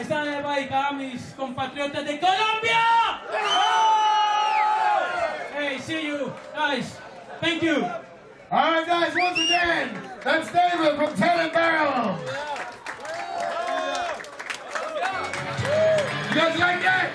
Esta le va dedicada a mis compatriotas de Colombia! Hey, see you guys. Thank you. All right, guys, once again, that's David from Ten Barrel. You guys like that?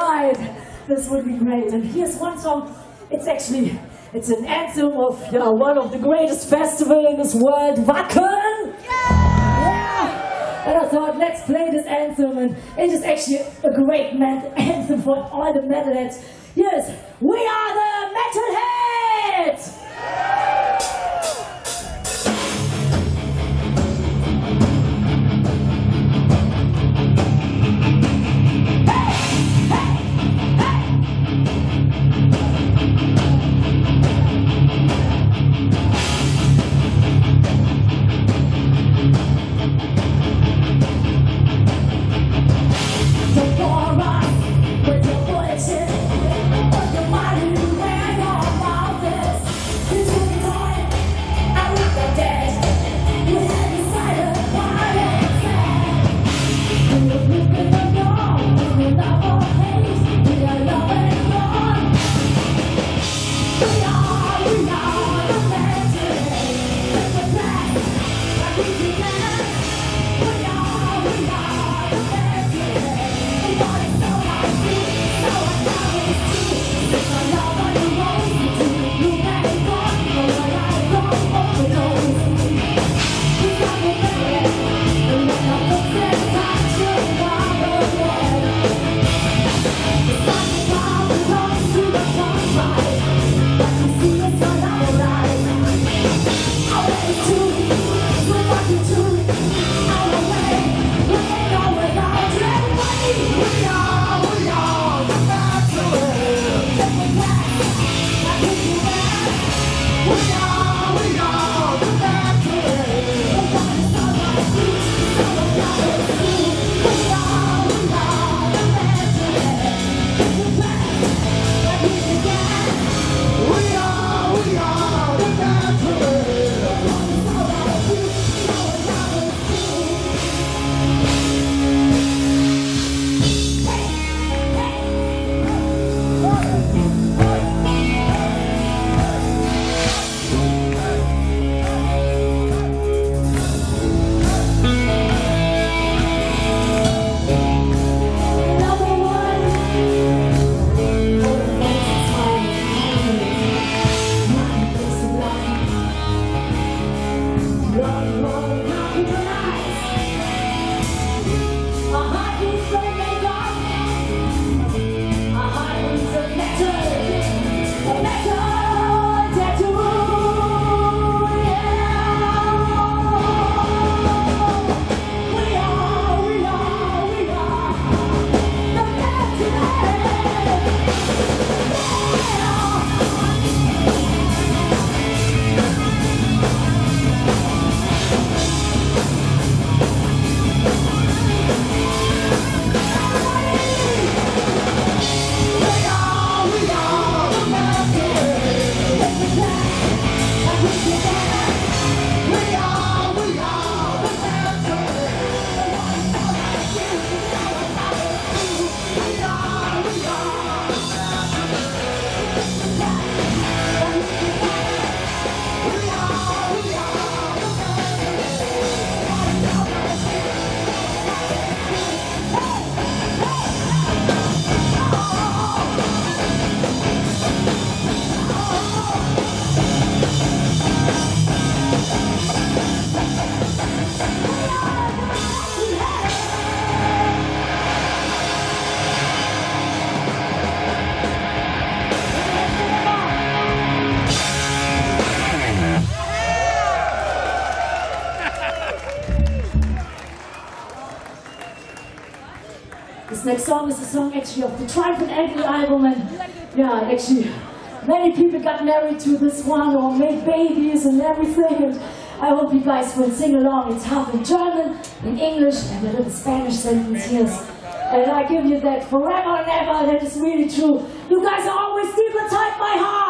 Right. This would be great. And here's one song. It's actually, it's an anthem of yeah, one of the greatest festivals in this world, Wacken. Yeah. And I thought, let's play this anthem, and it is actually a great anthem for all the metalheads. Yes, we are the Hey, did I love it? Song is a song actually of the Triumph and Agony album, and yeah, actually, many people got married to this one or made babies and everything. And I hope you guys will sing along. It's half in German, in English, and a little Spanish sentence here. And I give you that forever and ever. That is really true. You guys are always deep inside my heart.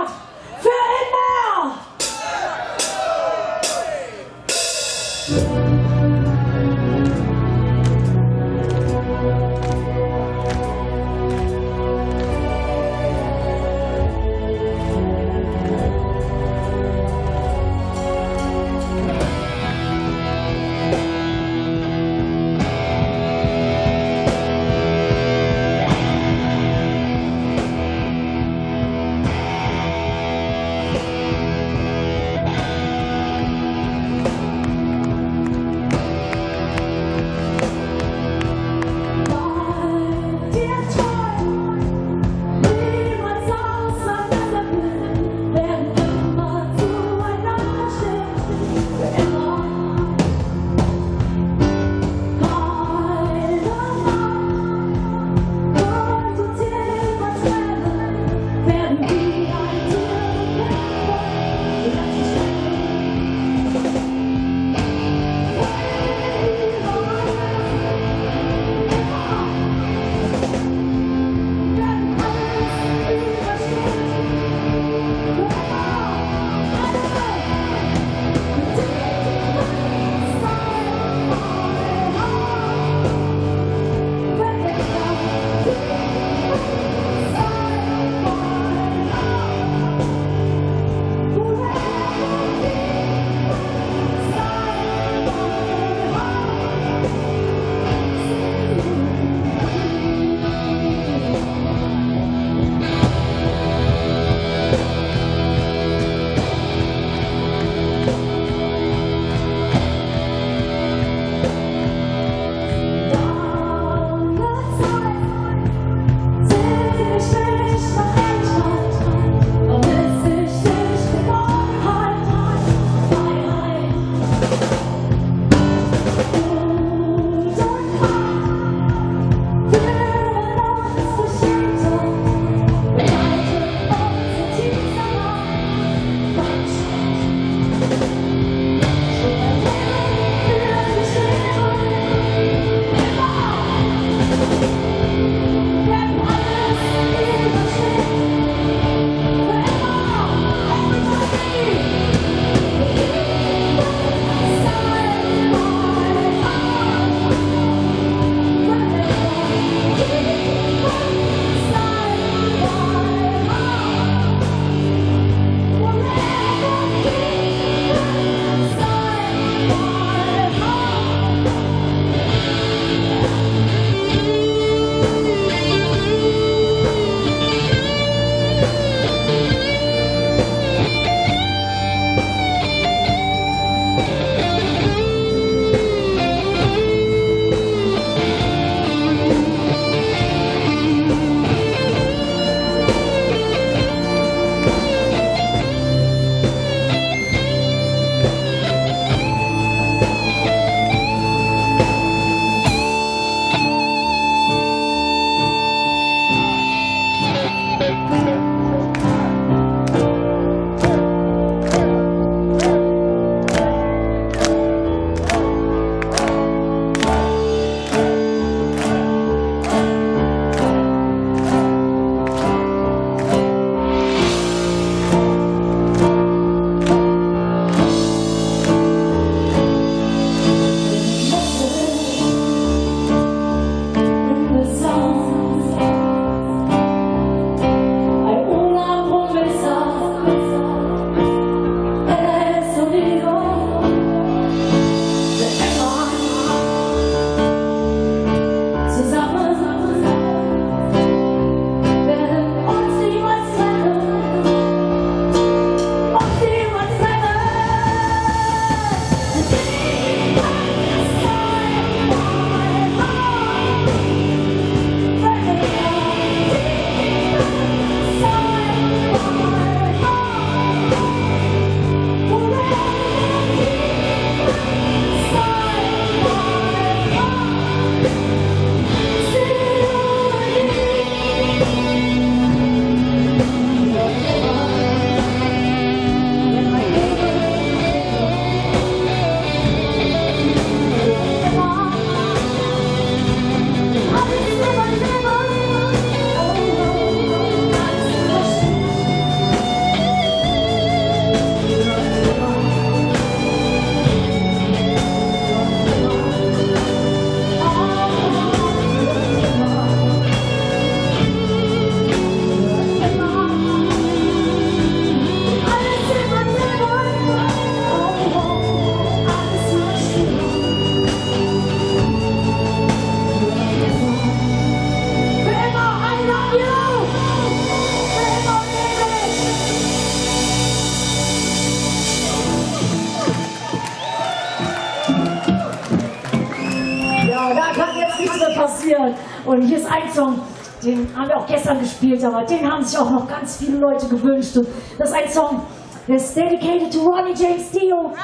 Und hier ist ein Song, den haben wir auch gestern gespielt, aber den haben sich auch noch ganz viele Leute gewünscht. Und das ist ein Song, der ist dedicated to Ronnie James Dio. Ronnie!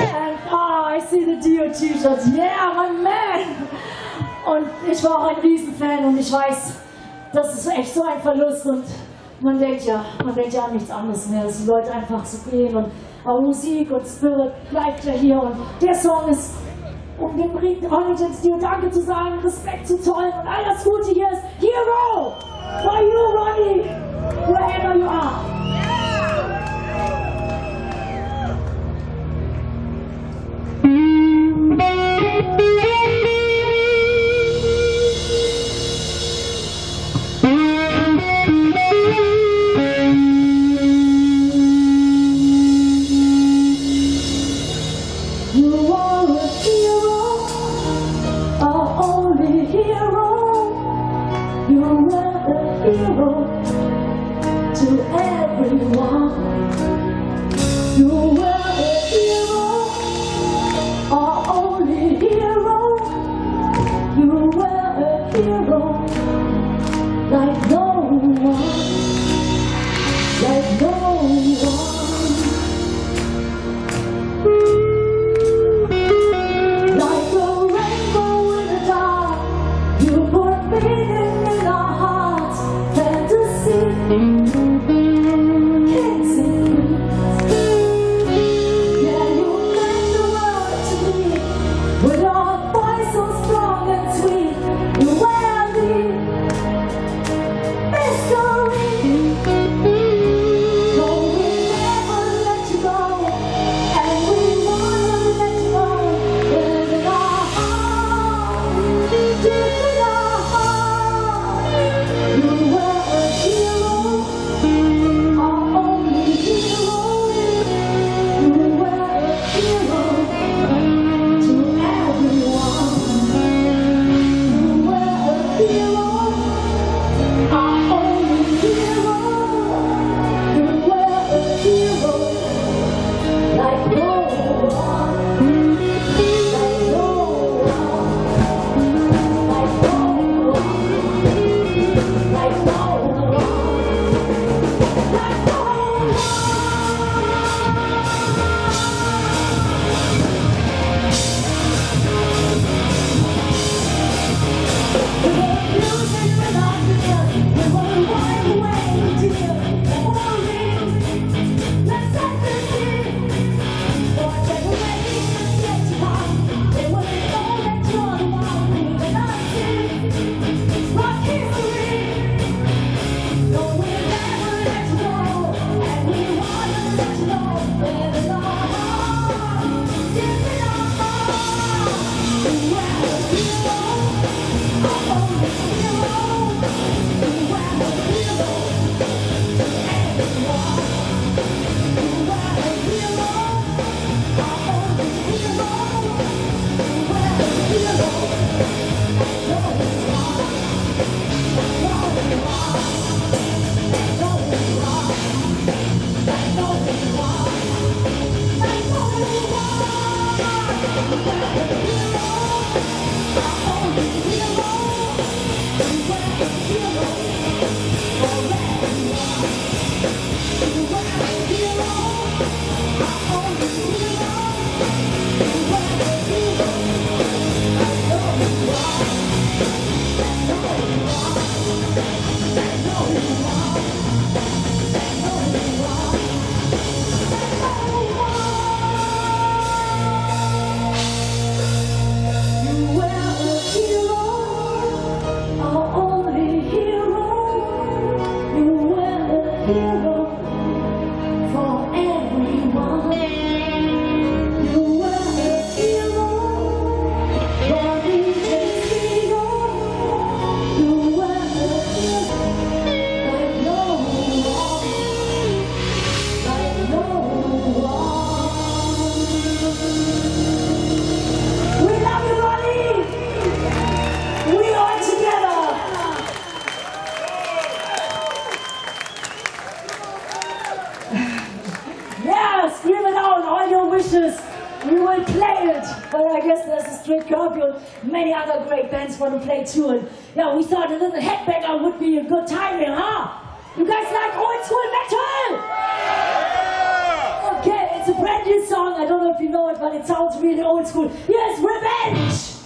And, oh, I see the Dio T-Shirts. Yeah, my man! Und ich war auch ein Riesenfan und ich weiß, das ist echt so ein Verlust und man denkt ja, man denkt ja an nichts anderes mehr, dass die Leute einfach so gehen und auch Musik und Spirit bleibt ja hier und der Song ist um den Briten Origins Deal Danke zu sagen, Respekt zu zollen und all das Gute hier ist Hero! For you, Ronnie! Wherever you are! Yeah. Many other great bands want to play too. And yeah, we thought a little headbanger would be a good timing, huh? You guys like old school metal? Okay, it's a brand new song. I don't know if you know it, but it sounds really old school. Revenge! Revenge!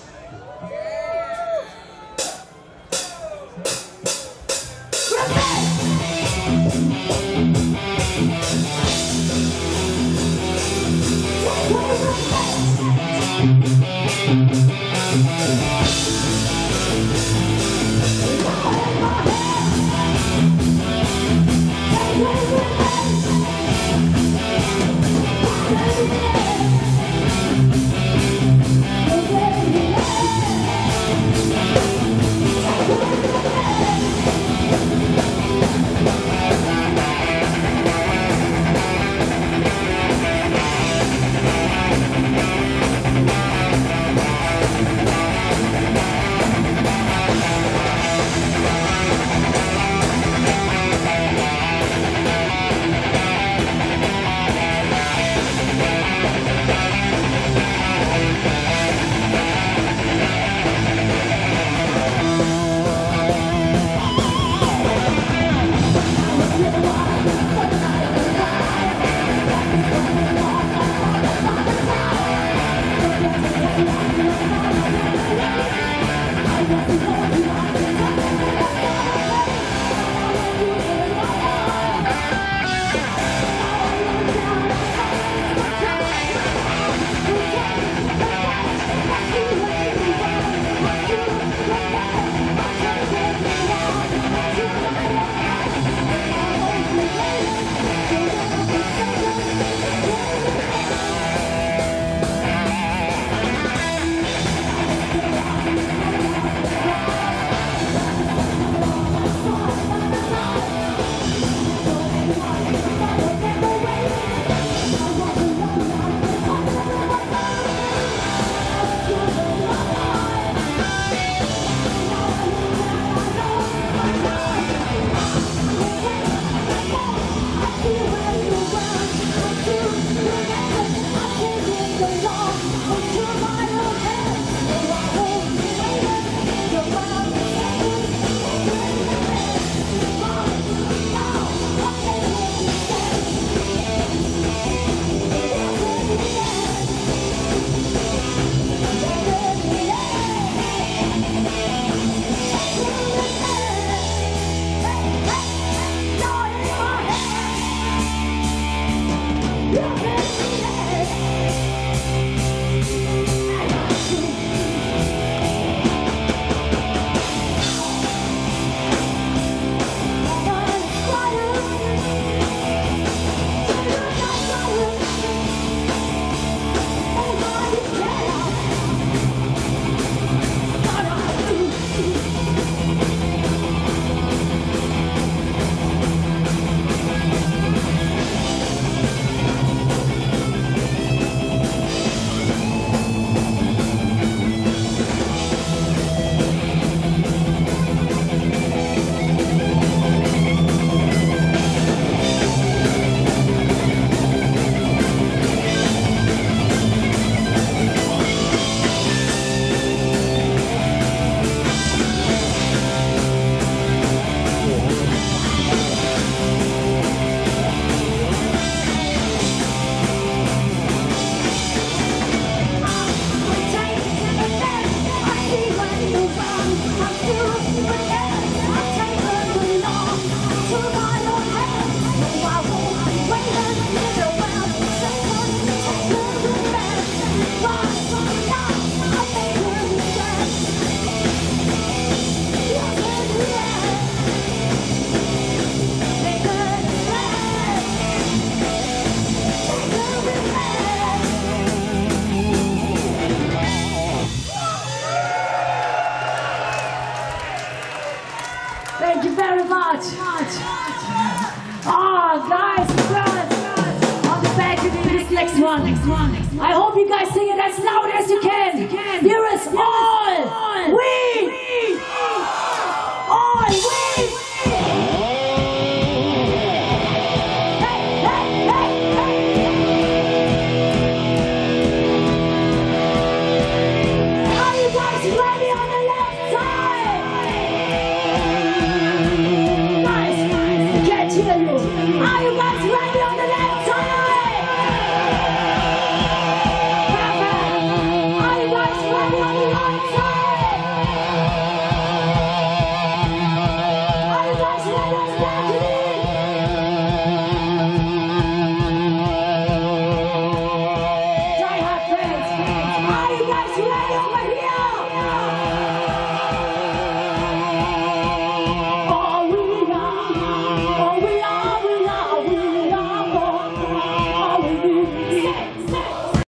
Sing it as